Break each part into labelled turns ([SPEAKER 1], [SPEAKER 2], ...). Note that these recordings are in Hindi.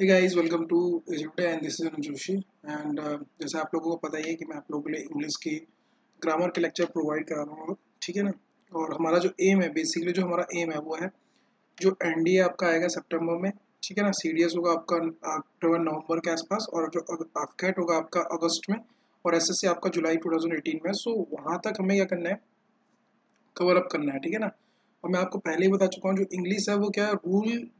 [SPEAKER 1] hey guys welcome to Egypt and this is Joshi and uh, जैसे आप लोगों को पता ही है कि मैं आप लोगों के लिए इंग्लिश की ग्रामर के लेक्चर प्रोवाइड करा रहा हूँ ठीक है ना? और हमारा जो एम है बेसिकली जो हमारा एम है वो है जो एनडीए आपका आएगा सितंबर में ठीक है ना? सीडीएस होगा आपका अक्टूबर नवंबर के आसपास और जो अफकेट होगा आपका अगस्त में और एसएससी आपका जुलाई 2018 में। सो वहाँ तक हमें क्या करना है? कवर अप करना है ठीक है ना? और मैं आपको पहले ही बता चुका हूँ जो इंग्लिश है वो क्या है? रूल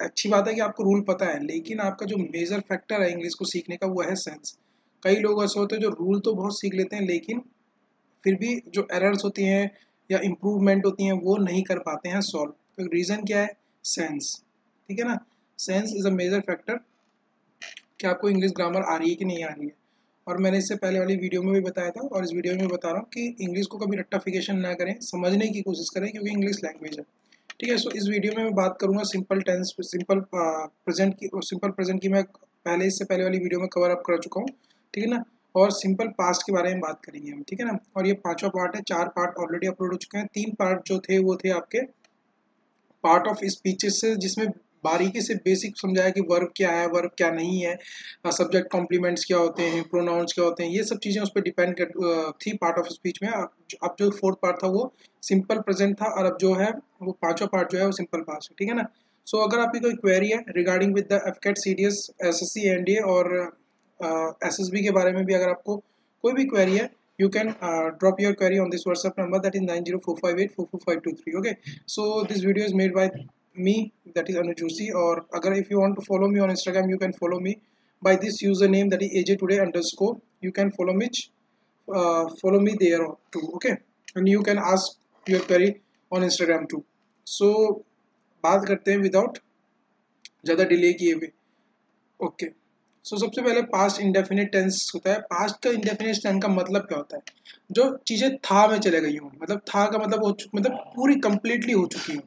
[SPEAKER 1] अच्छी बात है कि आपको रूल पता है, लेकिन आपका जो मेजर फैक्टर है इंग्लिश को सीखने का वो है सेंस कई लोग ऐसे होते हैं जो रूल तो बहुत सीख लेते हैं, लेकिन फिर भी जो एरर्स होती हैं या इम्प्रूवमेंट होती हैं, वो नहीं कर पाते हैं सॉल्व तो रीज़न क्या है? सेंस ठीक है ना? Sense is a major factor कि आपको इंग्लिश ग्रामर आ रही है कि नहीं आ रही है? और मैंने इससे पहले वाली वीडियो में भी बताया था, और इस वीडियो में बता रहा हूँ कि इंग्लिश को कभी रट्टाफिकेशन ना करें, समझने की कोशिश करें, क्योंकि इंग्लिश लैंग्वेज है। ठीक है सो इस वीडियो में मैं बात करूँगा सिंपल टेंस सिंपल प्रेजेंट की सिंपल प्रेजेंट की मैं पहले, इससे पहले वाली वीडियो में कवर अप कर चुका हूँ, ठीक है ना? और सिंपल पास्ट के बारे में बात करेंगे हम, ठीक है ना? और ये पांचवा पार्ट है, चार पार्ट ऑलरेडी अपलोड हो चुके हैं, तीन पार्ट जो थे, वो थे आपके पार्ट ऑफ़ स्पीचेस जिसमें बारीकी से बेसिक समझाया कि वर्ब क्या है वर्ब क्या नहीं है सब्जेक्ट कॉम्प्लीमेंट्स क्या होते हैं प्रोनाउंस क्या होते हैं ये सब चीज़ें उस पर डिपेंड कर थी पार्ट ऑफ़ स्पीच में। अब जो फोर्थ पार्ट था वो सिंपल प्रेजेंट था और अब जो है वो पांचवा पार्ट जो है वो सिंपल पास है ठीक है ना? सो अगर आपकी कोई क्वेरी है regarding with the effect C D S S S C N D A और एस एस बी के बारे में भी अगर आपको कोई भी क्वेरी है you can drop your query you can uh, drop your query on this whatsapp number that is 90458 okay? So this video is made by me that is Anujusi or agar if you want to follow me on Instagram you can follow me by this username that is AJ today underscore you can follow me uh, follow me there too okay and you can ask your query on Instagram too so बात करते हैं विदाउट ज़्यादा डिले किए हुए ओके सो सबसे पहले पास्ट इंडेफिनिट टेंस होता है पास्ट का इंडेफिनिट टेंस का मतलब क्या होता है जो चीज़ें था में चले गई हूँ मतलब था का मतलब हो मतलब पूरी कंप्लीटली हो चुकी हूँ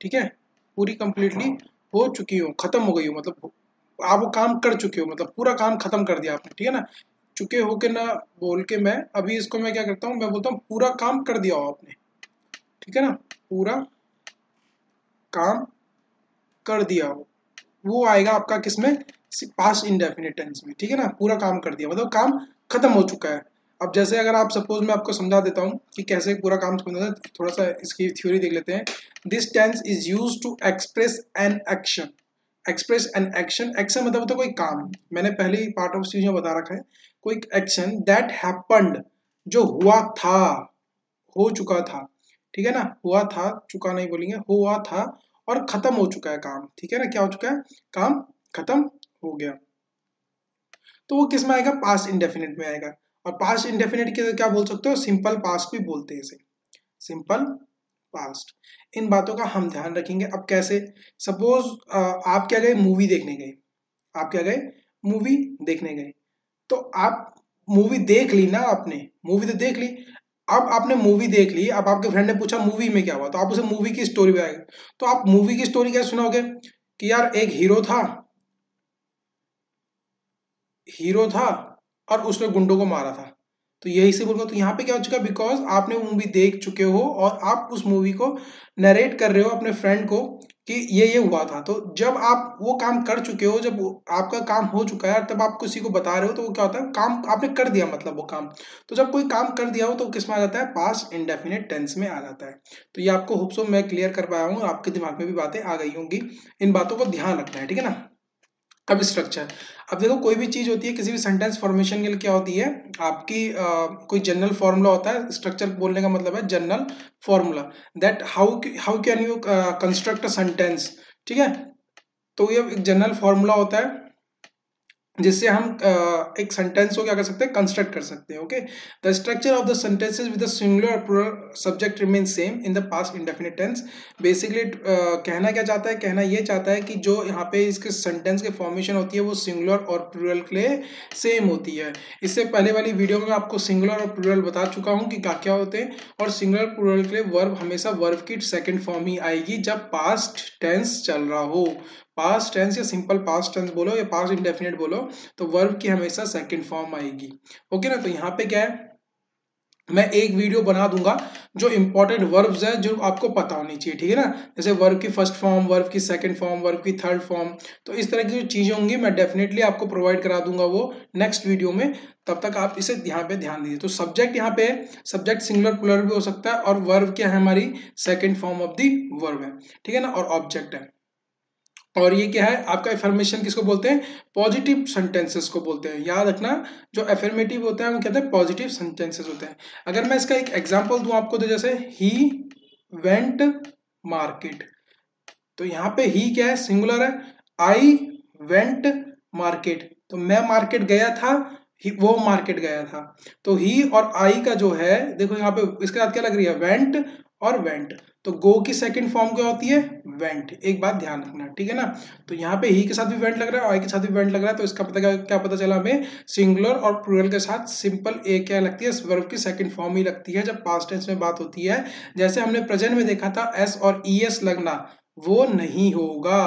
[SPEAKER 1] ठीक है पूरी कंप्लीटली हो चुकी हो, खत्म हो गई हो मतलब आप वो काम कर चुके हो मतलब पूरा काम खत्म कर दिया आपने, ठीक है ना? चुके हो के ना, बोल के मैं, अभी इसको मैं क्या करता हूँ, मैं बोलता हूँ, पूरा काम कर दिया हो आपने, ठीक है ना? पूरा काम कर दिया हो। वो आएगा आपका किसमें? पास इंडेफिनिट टेंस में, ठीक है ना? पूरा काम कर दिया मतलब काम खत्म हो चुका है। अब जैसे अगर आप सपोज़ मैं आपको समझा देता हूँ कि कैसे पूरा काम समझना है, थोड़ा सा इसकी थ्योरी देख लेते हैं। This tense is use to express an action express an action action मतलब होता है कोई काम। मैंने पहले ही पार्ट ऑफ़ चीज़ में बता रखा है, कोई एक्शन दैट हैपन्ड जो हुआ था, हो चुका था। ठीक है ना? हुआ था, चुका नहीं बोलेंगे, हुआ था और खत्म हो चुका है काम। ठीक है ना? क्या हो चुका है? काम खत्म हो गया। तो वो किसमें आएगा? पास इंडेफिनिट में आएगा। और पास्ट इंडेफिनेट के क्या बोल सकते हो? सिंपल पास्ट भी बोलते हैं इसे। सिंपल पास्ट इन बातों का हम ध्यान रखेंगे। अब कैसे? सपोज़ आप क्या गए? मूवी देखने गए। आप क्या गए? मूवी देखने गए। तो आप मूवी देख ली ना आपने? मूवी तो देख ली। अब आपने मूवी देख ली। अब आपके फ्रेंड ने पूछा मूवी में क्या हुआ? तो आप उसे मूवी की स्टोरी बताएँगे। तो आप मूवी की स्टोरी क्या सुनाओगे? कि यार, एक हीरो था। हीरो था। और उसने गुंडों को मारा था। तो यही से बोलूँगा तो यहाँ पे क्या हो चुका बिकॉज़ आपने मूवी देख चुके हो और आप उस मूवी को नरेट कर रहे हो अपने फ्रेंड को कि ये ये हुआ था। तो जब आप वो काम कर चुके हो, जब आपका काम हो चुका है तब आप किसी को बता रहे हो तो वो क्या होता है? काम आपने कर दिया मतलब वो काम। तो जब कोई काम कर दिया हो तो किसमें आ जाता है? पास इंडेफिनेट टेंस में आ जाता है। तो ये आपको होप्सो मैं क्लियर कर पाया हूँ, आपके दिमाग में भी बातें आ गई होंगी। इन बातों को ध्यान रखना है, ठीक है ना? अब स्ट्रक्चर अब देखो कोई भी चीज़ होती है किसी भी सेंटेंस फॉर्मेशन के लिए क्या होती है आपकी आ, कोई जनरल फॉर्मूला होता है स्ट्रक्चर बोलने का मतलब है general formula that how how can you construct a sentence ठीक है? तो ये एक जनरल फॉर्मूला होता है जिससे हम एक सेंटेंस को क्या कर सकते हैं कंस्ट्रक्ट कर सकते हैं okay the structure of the sentences with the singular plural subject remain same in the past indefinite tense basically कहना क्या चाहता है? कहना ये चाहता है कि जो यहाँ पे इसके सेंटेंस के फॉर्मेशन होती है वो सिंगुलर और प्लूरल के लिए सेम होती है। इससे पहले वाली वीडियो में आपको सिंगुलर और प्लूरल बता चुका हूँ कि क्या क्या होते हैं और सिंगुलर प्लूरल के लिए वर्ब हमेशा वर्ब की सेकेंड फॉर्म ही आएगी जब पास्ट टेंस चल रहा हो। पास्ट टेंस या सिंपल पास्ट टेंस बोलो या पास्ट इंडेफिनेट बोलो तो वर्ब की हमेशा सेकंड फॉर्म आएगी। ओके ना? तो यहाँ पे क्या है? मैं एक वीडियो बना दूँगा जो इंपॉर्टेंट वर्ब्स है, जो आपको पता होनी चाहिए, ठीक है ना? जैसे वर्ब की फ़र्स्ट फॉर्म वर्ब की सेकंड फॉर्म वर्ब की थर्ड फॉर्म तो इस तरह की जो चीज़ें होंगी, मैं डेफिनेटली आपको प्रोवाइड करा दूँगा वो नेक्स्ट वीडियो में। तब तक आप इसे यहाँ पे ध्यान दीजिए। तो सब्जेक्ट यहाँ पे सब्जेक्ट सिंगुलर प्लुरल भी हो सकता है, और वर्ब क्या है हमारी? Second form of the verb है, ठीक है ना? और ऑब्जेक्ट है। और ये क्या है? आपका एफर्मेशन किसको बोलते हैं? पॉजिटिव सेंटेंसेस को बोलते हैं। याद रखना, जो एफर्मेटिव होता है, वो कहते हैं? पॉजिटिव सेंटेंसेस होते हैं। अगर मैं इसका एक एग्जांपल दूँ आपको तो जैसे ही वेंट मार्केट तो यहाँ पे ही क्या है? सिंगुलर है। आई वेंट मार्केट तो मैं मार्केट गया था ही वो मार्केट गया था। तो ही और आई का जो है, देखो यहाँ पे, इसके साथ क्या लग रही है? वेंट और वेंट तो गो की सेकंड फॉर्म क्या होती है? वेंट एक बात ध्यान रखना, ठीक है ना? तो यहाँ पे ही के साथ भी वेंट लग रहा है आई के साथ भी वेंट लग रहा है तो इसका पता क्या पता चला हमें? सिंगुलर और प्लूरल के साथ सिंपल ए क्या लगती है? वर्ब की सेकंड फॉर्म ही लगती है, जब पास्ट टेंस में बात होती है। जैसे हमने प्रेजेंट में देखा था एस और ई एस लगना, वो नहीं होगा,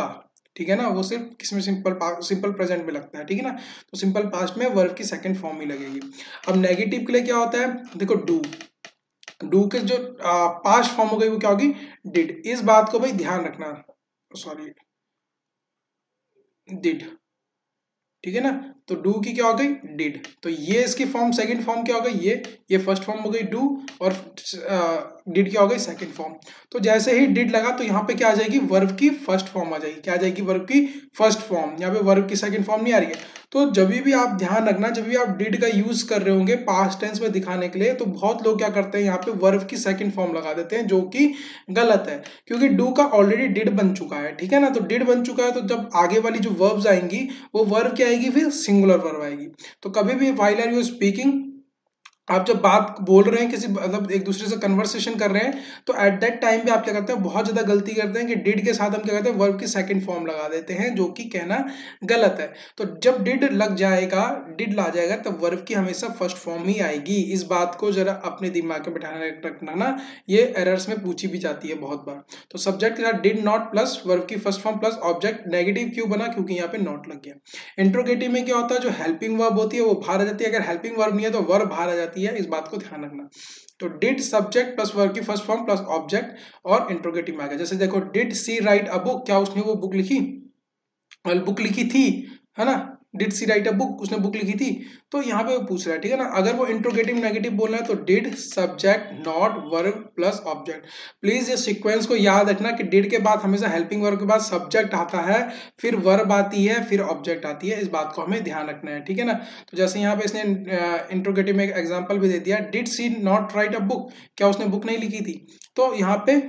[SPEAKER 1] ठीक है ना? वो सिर्फ़ किसमें सिंपल सिंपल प्रेजेंट में लगता है, ठीक है ना? तो सिंपल पास्ट में वर्ब की सेकंड फॉर्म ही लगेगी। अब नेगेटिव के लिए क्या होता है? देखो डू डू के जो पास्ट फॉर्म हो गई, वो क्या होगी? डिड। इस बात को भाई ध्यान रखना। सॉरी। डिड। ठीक है ना? तो डू की क्या हो गई? डिड तो ये इसकी फॉर्म सेकंड फॉर्म क्या हो गई? ये ये फ़र्स्ट फॉर्म हो गई डू और डिड क्या हो गई? सेकंड फॉर्म तो जैसे ही डिड लगा तो यहाँ पे क्या आ जाएगी? वर्ब की फ़र्स्ट फॉर्म आ जाएगी। क्या आ जाएगी? वर्ब की फ़र्स्ट फॉर्म यहाँ पे वर्ब की सेकंड फॉर्म नहीं आ रही है। तो जब भी आप ध्यान रखना, जब भी आप डिड का यूज़ कर रहे होंगे पास्ट टेंस में दिखाने के लिए तो बहुत लोग क्या करते हैं, यहाँ पे वर्ब की सेकंड फॉर्म लगा देते हैं, जो कि गलत है। क्योंकि डू का ऑलरेडी डिड बन चुका है, ठीक है ना? तो डिड बन चुका है तो जब आगे वाली जो वर्ब्स आएँगी, वो वर्ब क्या आएगी? फिर सिंगुलर वर्ब आएगी। तो कभी भी वाइल आर यू स्पीकिंग आप जब बात बोल रहे हैं, किसी मतलब एक दूसरे से कन्वर्सेशन कर रहे हैं तो एट दैट टाइम पे आप क्या करते हैं, बहुत ज़्यादा गलती करते हैं कि डिड के साथ हम क्या करते हैं वर्ब की सेकंड फॉर्म लगा देते हैं, जो कि कहना गलत है। तो जब डिड लग जाएगा डिड ला जाएगा, तब तो वर्ब की हमेशा फ़र्स्ट फॉर्म ही आएगी। इस बात को जरा अपने दिमाग में बैठाना रखना ना, ये एरर्स में पूछी भी जाती है बहुत बार। तो सब्जेक्ट के साथ डिड नॉट प्लस वर्ब की first form plus object negative क्यों बना? क्योंकि यहाँ पे नॉट लग गया। इंट्रोगेटिव में क्या होता है, जो हेल्पिंग वर्ब होती है, वो बाहर आ जाती है। अगर हेल्पिंग वर्ब नहीं है तो वर्ब बाहर आ जाती है। इस बात को ध्यान रखना। तो डिड सब्जेक्ट प्लस वर्ग की फ़र्स्ट फॉर्म प्लस ऑब्जेक्ट और इंट्रोगेटिव में आ गया। जैसे देखो did she write a book क्या उसने वो बुक लिखी? बुक लिखी थी, है ना? Did she write a book उसने बुक लिखी थी। तो यहाँ पे वो पूछ रहा है, ठीक है ना? अगर वो इंट्रोगेटिव नेगेटिव बोलना है तो did subject not verb plus object please ये सीक्वेंस को याद रखना कि डिड के बाद हमेशा हेल्पिंग वर्ब के बाद सब्जेक्ट आता है, फिर वर्ब आती है, फिर ऑब्जेक्ट आती है। इस बात को हमें ध्यान रखना है, ठीक है ना? तो जैसे यहाँ पे इसने इंट्रोगेटिव में एक एग्ज़ाम्पल भी दे दिया। Did she not write a book क्या उसने बुक नहीं लिखी थी? तो यहाँ पे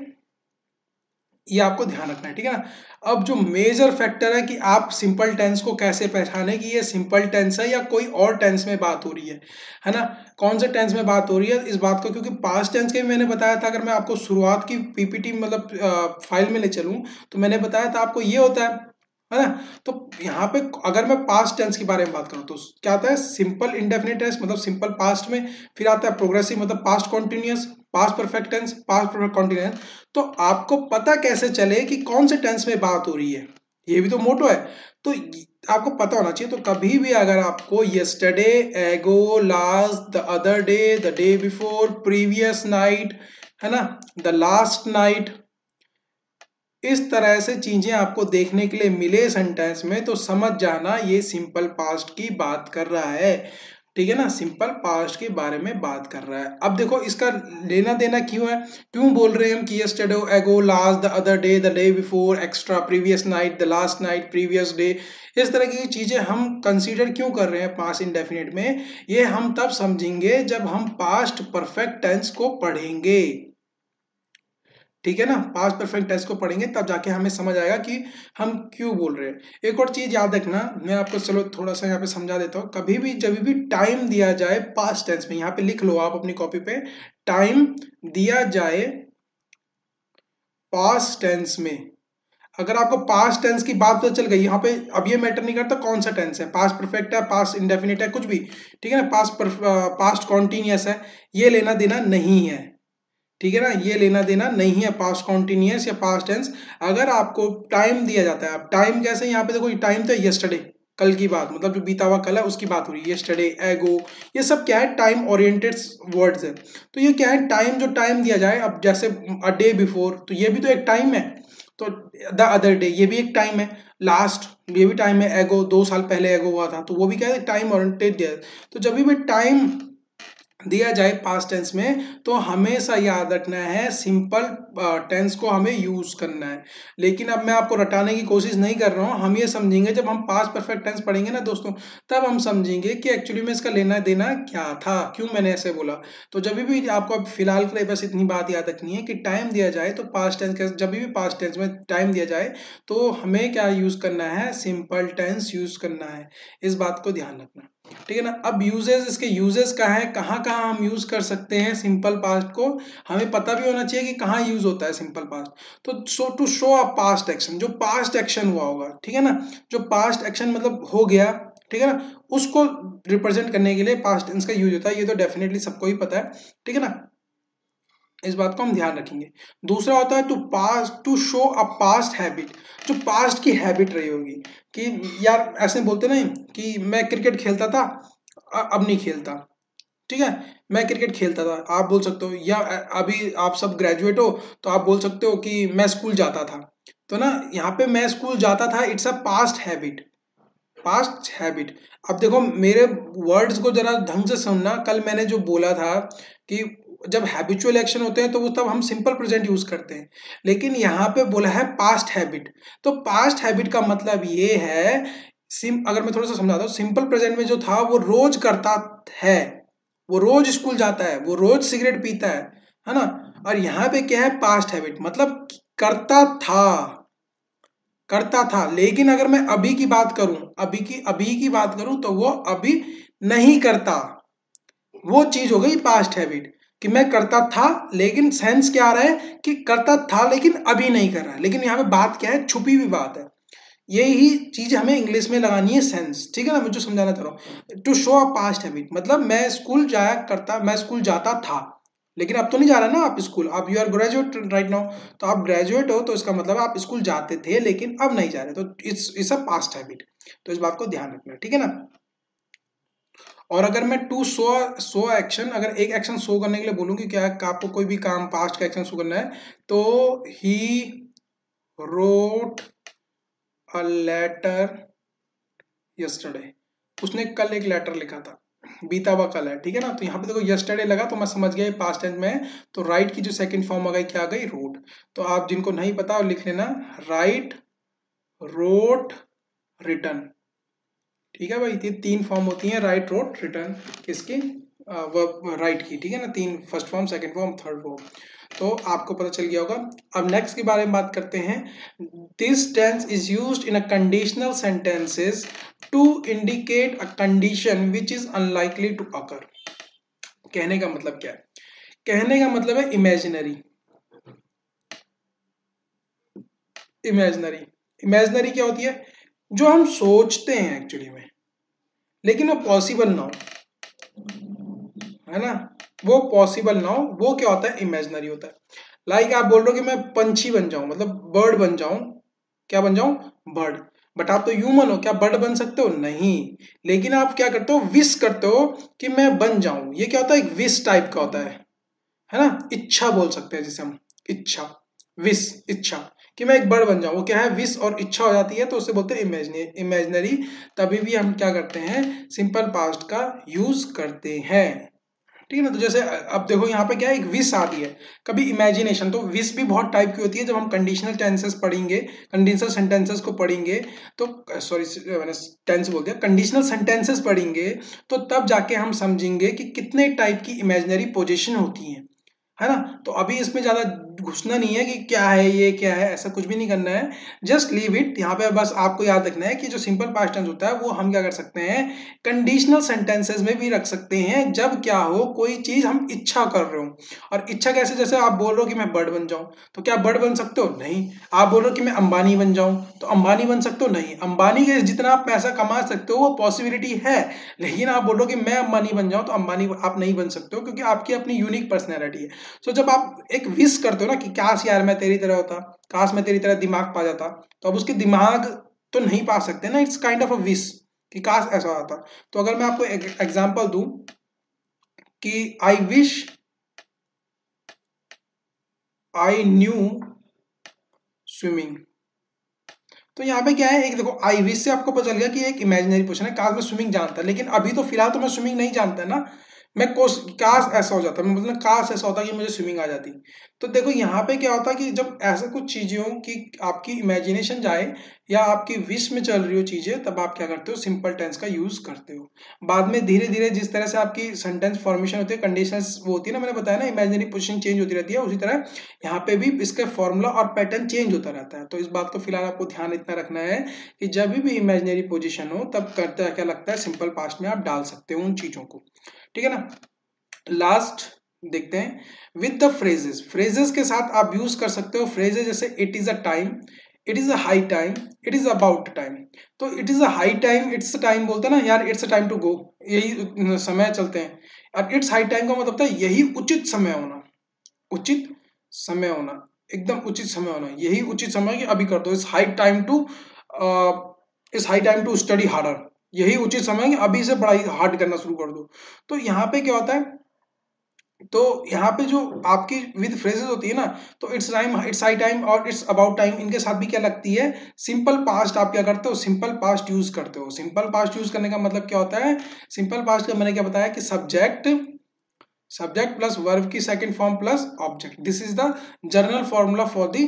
[SPEAKER 1] ये आपको ध्यान रखना है, ठीक है ना? अब जो मेजर फैक्टर है कि आप सिंपल टेंस को कैसे पहचाने कि ये सिंपल टेंस है या कोई और टेंस में बात हो रही है है ना? कौन से टेंस में बात हो रही है इस बात को? क्योंकि पास्ट टेंस के भी मैंने बताया था, अगर मैं आपको शुरुआत की पीपीटी मतलब फ़ाइल में ले चलूँ तो मैंने बताया था आपको ये होता है है ना? तो यहाँ पे अगर मैं पास्ट टेंस के बारे में बात करूँ तो क्या आता है? सिंपल इंडेफिनिट टेंस मतलब सिंपल पास्ट में, फिर आता है प्रोग्रेसिव मतलब past continuous past perfect tense past perfect continuous तो आपको पता कैसे चले कि कौन से टेंस में बात हो रही है? ये भी तो मोटो है। तो आपको पता होना चाहिए तो कभी भी अगर आपको yesterday ago last the other day the day before previous night है ना? द लास्ट नाइट इस तरह से चीज़ें आपको देखने के लिए मिले सेंटेंस में तो समझ जाना ये सिंपल पास्ट की बात कर रहा है। ठीक है ना? सिंपल पास्ट के बारे में बात कर रहा है। अब देखो, इसका लेना देना क्यों है? क्यों बोल रहे हैं हम कि yesterday ago last the other day the day before extra previous night the last night previous day इस तरह की चीज़ें हम कंसीडर क्यों कर रहे हैं पास्ट इंडेफिनेट में? ये हम तब समझेंगे जब हम पास्ट परफेक्ट टेंस को पढ़ेंगे। ठीक है ना? पास्ट परफेक्ट टेंस को पढ़ेंगे, तब जाके हमें समझ आएगा कि हम क्यों बोल रहे हैं। एक और चीज़ याद रखना, मैं आपको चलो थोड़ा सा यहाँ पे समझा देता हूँ। कभी भी, जब भी टाइम दिया जाए पास्ट टेंस में, यहाँ पे लिख लो आप अपनी कॉपी पे टाइम दिया जाए पास्ट टेंस में। अगर आपको पास्ट टेंस की बात पता चल गई, यहाँ पे अब ये मैटर नहीं करता कौन सा टेंस है। पास्ट परफेक्ट है पास्ट इंडेफिनिट है, कुछ भी। ठीक है ना? पास्ट पास्ट कॉन्टिन्यूस है, ये लेना देना नहीं है। ठीक है ना? ये लेना देना नहीं है पास्ट कॉन्टिन्यूस या पास्ट टेंस अगर आपको टाइम दिया जाता है अब टाइम कैसे, यहाँ पे देखो टाइम तो यस्टरडे कल की बात मतलब जो बीता हुआ कल है, उसकी बात हो रही है। येस्टरडे एगो ये सब क्या है? टाइम ओरिएंटेड वर्ड्स है। तो ये क्या है? टाइम जो टाइम दिया जाए, अब जैसे अ डे बिफोर तो ये भी तो एक टाइम है। तो द अदर डे ये भी एक टाइम है। लास्ट ये भी टाइम है। एगो दो साल पहले एगो हुआ था तो वो भी क्या है? टाइम ओरिएंटेड दिया तो जब भी टाइम दिया जाए पास्ट टेंस में तो हमेशा याद रखना है सिंपल टेंस को हमें यूज़ करना है। लेकिन अब मैं आपको रटाने की कोशिश नहीं कर रहा हूँ। हम ये समझेंगे, जब हम पास्ट परफेक्ट टेंस पढ़ेंगे ना दोस्तों, तब हम समझेंगे कि एक्चुअली में इसका लेना देना क्या था, क्यों मैंने ऐसे बोला। तो जब भी आपको अब फ़िलहाल के लिए बस इतनी बात याद रखनी है कि टाइम दिया जाए तो पास्ट टेंस जब भी पास्ट टेंस में टाइम दिया जाए तो हमें क्या यूज़ करना है? सिंपल टेंस यूज़ करना है। इस बात को ध्यान रखना। ठीक है ना? अब यूजेस इसके यूजेस का है? कहाँ कहाँ हम यूज़ कर सकते हैं सिंपल पास्ट को? हमें पता भी होना चाहिए कि कहाँ यूज़ होता है सिंपल पास्ट तो so to show a past action जो पास्ट एक्शन हुआ होगा, ठीक है ना? जो पास्ट एक्शन मतलब हो गया, ठीक है ना? उसको रिप्रेजेंट करने के लिए पास्ट टेंस का यूज़ होता है। ये तो डेफिनेटली सबको ही पता है, ठीक है ना? इस बात को हम ध्यान रखेंगे। दूसरा होता है to pass to show a past habit जो पास्ट की हैबिट रही होगी कि यार ऐसे बोलते नहीं कि मैं क्रिकेट खेलता था अब नहीं खेलता। ठीक है? मैं क्रिकेट खेलता था। आप बोल सकते हो, या अभी आप सब ग्रेजुएट हो तो आप बोल सकते हो कि मैं स्कूल जाता था। तो ना, यहाँ पे मैं स्कूल जाता था it's a past habit past habit अब देखो, मेरे वर्ड्स को जरा ढंग से सुनना। कल मैंने जो बोला था कि जब हैबिचुअल एक्शन होते हैं तो वो तब हम सिंपल प्रेजेंट यूज़ करते हैं। लेकिन यहाँ पे बोला है पास्ट हैबिट तो पास्ट हैबिट का मतलब ये है सिम अगर मैं थोड़ा सा समझाता हूँ सिंपल प्रेजेंट में जो था, वो रोज करता है। वो रोज स्कूल जाता है, वो रोज सिगरेट पीता है है ना? और यहाँ पे क्या है पास्ट हैबिट मतलब करता था करता था। लेकिन अगर मैं अभी की बात करूँ, अभी की अभी की बात करूँ तो वो अभी नहीं करता। वो चीज़ हो गई पास्ट हैबिट कि मैं करता था, लेकिन सेंस क्या आ रहा है कि करता था, लेकिन अभी नहीं कर रहा है। लेकिन यहाँ पे बात क्या है? छुपी हुई बात है। यही चीज़ हमें इंग्लिश में लगानी है सेंस ठीक है ना? मैं जो समझाना चाह रहा हूँ। To show a past habit मतलब मैं स्कूल जाया करता, मैं स्कूल जाता था। लेकिन अब तो नहीं जा रहा ना आप स्कूल आप you are graduate right now तो आप ग्रेजुएट हो तो इसका मतलब आप स्कूल जाते थे, लेकिन अब नहीं जा रहे। तो it's it's a past habit तो इस बात को ध्यान रखना। ठीक है ना? और अगर मैं टू सो सो एक्शन अगर एक एक्शन शो करने के लिए बोलूँगी क्या आपको कोई भी काम पास्ट का एक्शन शो करना है तो he wrote a letter yesterday उसने कल एक लेटर लिखा था। बीता हुआ कल है, ठीक है ना? तो यहाँ पे देखो यस्टरडे लगा तो मैं समझ गया पास्ट टेंस में तो राइट की जो सेकंड फॉर्म आ गई, क्या आ गई? रोट तो आप जिनको नहीं पता लिख लेना। राइट रोट रिटर्न ठीक है भाई, ये तीन फॉर्म होती हैं राइट रोट रिटर्न किसकी? वर्ब राइट की, ठीक है ना? तीन first form second form third form तो आपको पता चल गया होगा। अब नेक्स्ट के बारे में बात करते हैं। This tense is used in a conditional sentences to indicate a condition which is unlikely to occur कहने का मतलब क्या है? कहने का मतलब है इमेजिनरी इमेजिनरी इमेजिनरी क्या होती है? जो हम सोचते हैं एक्चुअली में। लेकिन वो पॉसिबल ना हो। है ना? वो पॉसिबल ना हो, वो क्या होता है? इमेजनरी होता है। लाइक like आप बोल रहे हो कि मैं पंछी बन जाऊँ मतलब बर्ड बन जाऊँ। क्या बन जाऊँ? बर्ड बट आप तो ह्यूमन हो, क्या बर्ड बन सकते हो? नहीं। लेकिन आप क्या करते हो? विश करते हो कि मैं बन जाऊँ। ये क्या होता है? एक विश टाइप का होता है। है ना? इच्छा बोल सकते हैं जिसे हम। इच्छा। विश इच्छा। कि मैं एक बर्ड बन जाऊँ। वो क्या है? विश और इच्छा हो जाती है तो उससे बोलते हैं इमेजनरी इमेजनरी तभी भी हम क्या करते हैं? सिंपल पास्ट का यूज़ करते हैं। ठीक है ना? तो जैसे, अब देखो यहाँ पे क्या है? एक विश आती है। कभी इमेजिनेशन तो विश भी बहुत टाइप की होती है। जब हम कंडीशनल टेंसेस पढ़ेंगे कंडीशनल सेंटेंसेस को पढ़ेंगे तो सॉरी मैंने टेंस बोल दिया। कंडीशनल सेंटेंसेस पढ़ेंगे तो तब जाके हम समझेंगे कि कितने टाइप की इमेजिनरी पोजिशन होती हैं। है ना? तो अभी इसमें ज़्यादा घुसना नहीं है कि क्या है, ये क्या है, ऐसा कुछ भी नहीं करना है। जस्ट लीव इट यहाँ पे बस आपको याद रखना है कि जो सिंपल पास्ट टेंस होता है, वो हम क्या कर सकते हैं? कंडीशनल सेंटेंसेस में भी रख सकते हैं, जब क्या हो, कोई चीज़ हम इच्छा कर रहे हो। और इच्छा कैसे, जैसे आप बोल रहे हो कि मैं बर्ड बन जाऊँ तो क्या बर्ड बन सकते हो? नहीं। आप बोल रहे हो कि मैं अंबानी बन जाऊँ तो अंबानी बन सकते हो? नहीं। अंबानी के जितना आप पैसा कमा सकते हो, वो पॉसिबिलिटी है। लेकिन आप बोल रहे हो कि मैं अंबानी बन जाऊँ तो अंबानी आप नहीं बन सकते हो, क्योंकि आपकी अपनी यूनिक पर्सनैलिटी है। सो जब आप एक विश करते हो ना कि काश यार मैं तेरी तरह होता, काश मैं तेरी तरह दिमाग पा जाता तो अब उसके दिमाग तो नहीं पा सकते ना it's kind of a wish कि काश ऐसा होता। तो अगर मैं आपको एग्जांपल दूँ कि I wish I knew swimming तो यहाँ पे क्या है, एक देखो आई विश से आपको पता चल गया कि एक इमेजिनरी क्वेश्चन है, काश मैं स्विमिंग जानता, लेकिन अभी तो फ़िलहाल तो मैं स्विमिंग नहीं जानता ना। मैं कोश काश ऐसा हो जाता, मैं मतलब काश ऐसा होता कि मुझे स्विमिंग आ जाती। तो देखो, यहाँ पे क्या होता है कि जब ऐसा कुछ चीज़ें चीज़ों की आपकी इमेजिनेशन जाए या आपकी विश में चल रही हो चीज़ें, तब आप क्या करते हो सिंपल टेंस का यूज़ करते हो। बाद में धीरे धीरे जिस तरह से आपकी सेंटेंस फॉर्मेशन होती है कंडीशन वो होती है ना, मैंने बताया ना इमेजिनरी पोजिशन चेंज होती रहती है, उसी तरह यहाँ पे भी इसका फॉर्मूला और पैटर्न चेंज होता रहता है। तो इस बात को फ़िलहाल आपको ध्यान इतना रखना है कि जब भी इमेजिनरी पोजिशन हो, तब करता, क्या लगता है सिंपल पास्ट में आप डाल सकते हो उन चीज़ों को। ठीक है ना? लास्ट देखते हैं। विद द फ्रेजेस फ्रेजेस के साथ आप यूज़ कर सकते हो फ्रेजेस जैसे it is a time it is a high time it is about time तो it is a high time it's time बोलते हैं ना? यार it's a time to go यही समय चलते हैं। अब इट्स हाई टाइम का मतलब था यही उचित समय होना। उचित समय होना। एकदम उचित समय होना। यही उचित समय कि अभी कर दो। It's high time to is high time to study harder यही उचित समय है, अभी से पढ़ाई हार्ड करना शुरू कर दो। तो यहाँ पे क्या होता है तो यहाँ पे जो आपकी विद फ्रेजेस होती है ना तो it's time it's high time और इट्स अबाउट टाइम इनके साथ भी क्या लगती है सिंपल पास्ट आप क्या करते हो सिंपल पास्ट यूज़ करते हो। सिंपल पास्ट यूज़ करने का मतलब क्या होता है सिंपल पास्ट का मैंने क्या बताया कि सब्जेक्ट सब्जेक्ट प्लस वर्ब की second form plus object this is the general formula for the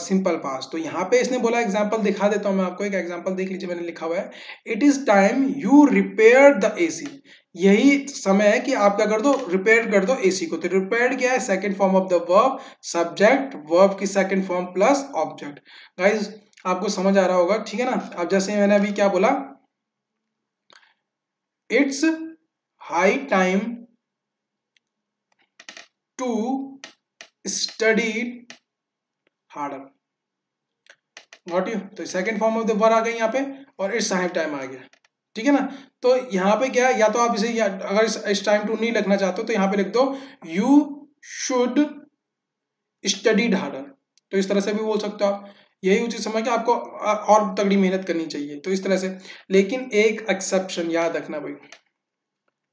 [SPEAKER 1] simple past तो यहाँ पे इसने बोला एग्जांपल दिखा देता हूँ मैं आपको, एक एग्जांपल देख लीजिए मैंने लिखा हुआ है। It is time you repair the AC यही समय है कि आप क्या कर दो रिपेयर कर दो एसी को। तो रिपेयर क्या है? Second form of the verb subject verb की second form plus object guys आपको समझ आ रहा होगा, ठीक है ना? अब जैसे मैंने अभी क्या बोला? It's high time to study harder. What you तो second form of the word आ गई यहाँ पे और इट्स टाइम आ गया। ठीक है ना? तो यहाँ पे क्या है या तो आप इसे या, अगर इस टाइम टू नहीं लिखना चाहते हो तो यहाँ पे लिख दो यू शुड स्टडीड हार्डर तो इस तरह से भी बोल सकते हो आप। यही उचित समय कि आपको और तगड़ी मेहनत करनी चाहिए तो इस तरह से। लेकिन एक एक्सेप्शन याद रखना भाई।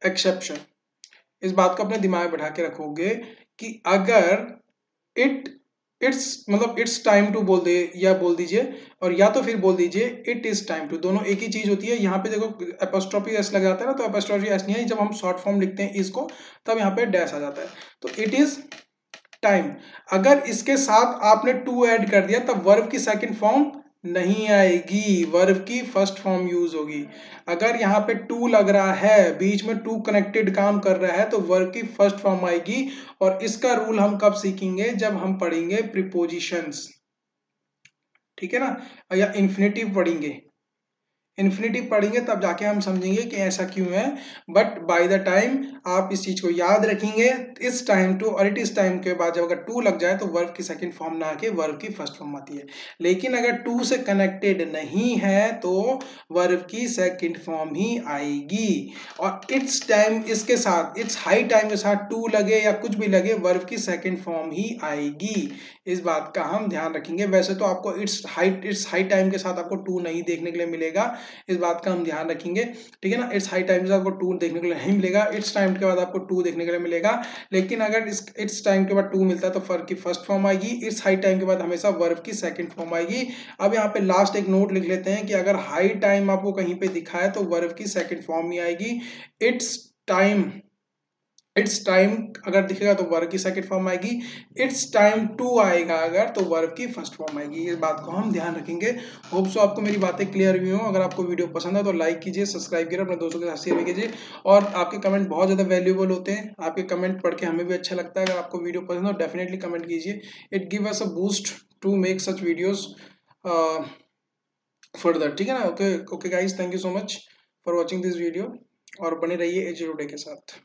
[SPEAKER 1] एक्सेप्शन इस बात को अपने दिमाग में बैठा के रखोगे कि अगर इट इट्स मतलब इट्स टाइम टू बोल दे या बोल दीजिए, और या तो फिर बोल दीजिए इट इज़ टाइम टू दोनों एक ही चीज़ होती है। यहाँ पे देखो एपोस्ट्रॉफी एस लग जाता है ना तो एपोस्ट्रॉफी एस नहीं है। जब हम शॉर्ट फॉर्म लिखते हैं इसको, तब यहाँ पे डैश आ जाता है। तो इट इज़ टाइम अगर इसके साथ आपने टू ऐड कर दिया, तब वर्ब की सेकंड फॉर्म नहीं आएगी। वर्ब की फ़र्स्ट फॉर्म यूज़ होगी। अगर यहाँ पे टू लग रहा है, बीच में टू कनेक्टेड काम कर रहा है तो वर्ब की फ़र्स्ट फॉर्म आएगी और इसका रूल हम कब सीखेंगे? जब हम पढ़ेंगे प्रिपोजिशंस ठीक है ना? या इन्फिनेटिव पढ़ेंगे। इन्फिनिटी पढ़ेंगे, तब जाके हम समझेंगे कि ऐसा क्यों है। बट बाय द टाइम आप इस चीज़ को याद रखेंगे, इस टाइम टू और इट इस टाइम के बाद जब अगर टू लग जाए तो वर्ब की सेकंड फॉर्म ना आके वर्ब की फ़र्स्ट फॉर्म आती है। लेकिन अगर टू से कनेक्टेड नहीं है तो वर्ब की सेकंड फॉर्म ही आएगी। और इट्स टाइम इसके साथ इट्स हाई टाइम के साथ टू लगे या कुछ भी लगे वर्ब की सेकेंड फॉर्म ही आएगी। इस बात का हम ध्यान रखेंगे। वैसे तो आपको it's high it's high time के साथ आपको टू नहीं देखने के लिए मिलेगा। इस बात का हम ध्यान रखेंगे। ठीक है ना? इट्स हाई टाइम आपको टू देखने के लिए नहीं मिलेगा। इट्स टाइम के बाद आपको टू देखने के लिए मिलेगा। लेकिन अगर इट्स टाइम के बाद टू मिलता है तो फ़र्क की फ़र्स्ट फॉर्म आएगी। इट्स हाई टाइम के बाद हमेशा वर्ब की सेकेंड फॉर्म आएगी। अब यहाँ पे लास्ट एक नोट लिख लेते हैं कि अगर हाई टाइम आपको कहीं पे दिखा है तो वर्ब की सेकेंड फॉर्म ही आएगी। इट्स टाइम इट्स टाइम, अगर दिखेगा तो वर्ग की सेकंड फॉर्म आएगी। इट्स टाइम टू आएगा अगर तो वर्ग की फ़र्स्ट फॉर्म आएगी। इस बात को हम ध्यान रखेंगे। होप सो आपको मेरी बातें क्लियर हुई हो। अगर आपको वीडियो पसंद है तो लाइक कीजिए सब्सक्राइब कीजिए, अपने दोस्तों के साथ शेयर कीजिए। और आपके कमेंट बहुत ज़्यादा वैल्यूबल होते हैं। आपके कमेंट पढ़ के हमें भी अच्छा लगता है। अगर आपको वीडियो पसंद हो डेफिनेटली कमेंट कीजिए। It give us a boost to make such videos further ठीक है ना? Okay okay guys thank you so much for watching this video और बने रहिए एच के साथ।